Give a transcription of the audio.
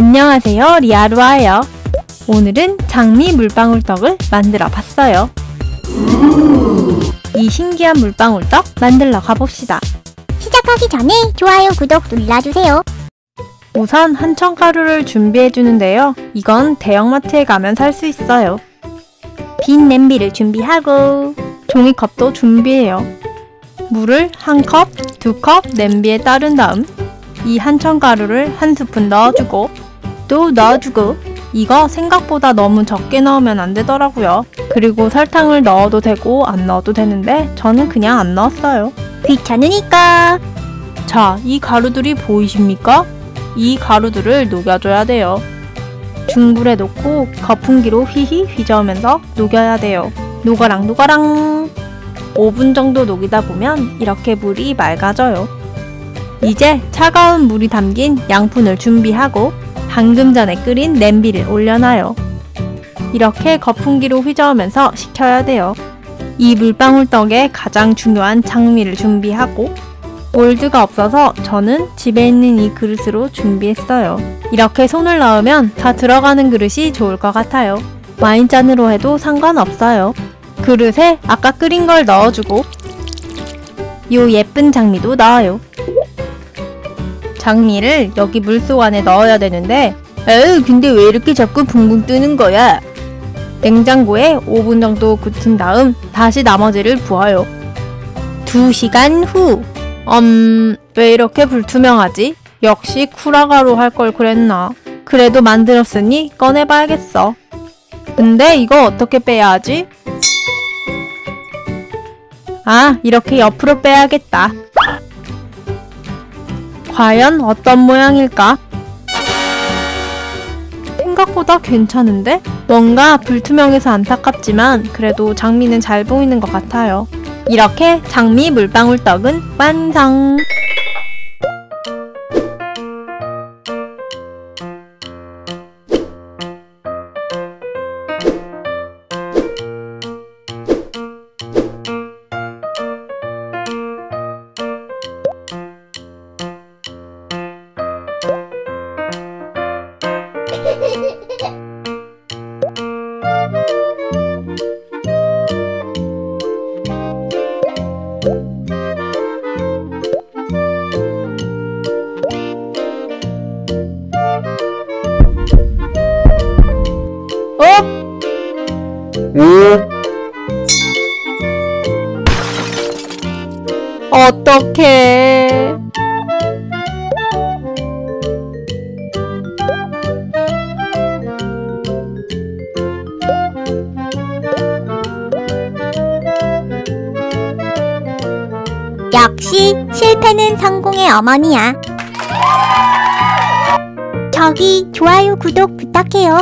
안녕하세요. 리아루아예요. 오늘은 장미 물방울떡을 만들어 봤어요. 이 신기한 물방울떡 만들러 가봅시다. 시작하기 전에 좋아요, 구독 눌러주세요. 우선 한천가루를 준비해 주는데요. 이건 대형마트에 가면 살 수 있어요. 빈 냄비를 준비하고 종이컵도 준비해요. 물을 한 컵, 두 컵 냄비에 따른 다음 이 한천 가루를 한 스푼 넣어주고 또 넣어주고 이거 생각보다 너무 적게 넣으면 안 되더라고요. 그리고 설탕을 넣어도 되고 안 넣어도 되는데 저는 그냥 안 넣었어요. 귀찮으니까 자, 이 가루들이 보이십니까? 이 가루들을 녹여줘야 돼요. 중불에 놓고 거품기로 휘휘 휘저으면서 녹여야 돼요. 녹아랑 녹아랑 5분 정도 녹이다 보면 이렇게 물이 맑아져요. 이제 차가운 물이 담긴 양푼을 준비하고 방금 전에 끓인 냄비를 올려놔요. 이렇게 거품기로 휘저으면서 식혀야 돼요. 이 물방울떡에 가장 중요한 장미를 준비하고 몰드가 없어서 저는 집에 있는 이 그릇으로 준비했어요. 이렇게 손을 넣으면 다 들어가는 그릇이 좋을 것 같아요. 와인잔으로 해도 상관없어요. 그릇에 아까 끓인 걸 넣어주고 요 예쁜 장미도 넣어요. 장미를 여기 물속 안에 넣어야 되는데 에휴 근데 왜 이렇게 자꾸 붕붕 뜨는 거야? 냉장고에 5분 정도 굳힌 다음 다시 나머지를 부어요. 2시간 후 음... 왜 이렇게 불투명하지? 역시 쿠라가로 할 걸 그랬나? 그래도 만들었으니 꺼내봐야겠어. 근데 이거 어떻게 빼야 하지? 아, 이렇게 옆으로 빼야겠다. 과연 어떤 모양일까? 생각보다 괜찮은데? 뭔가 불투명해서 안타깝지만 그래도 장미는 잘 보이는 것 같아요. 이렇게 장미 물방울떡은 완성! 어? 어떡해. 역시 실패는 성공의 어머니야. 저기 좋아요, 구독 부탁해요.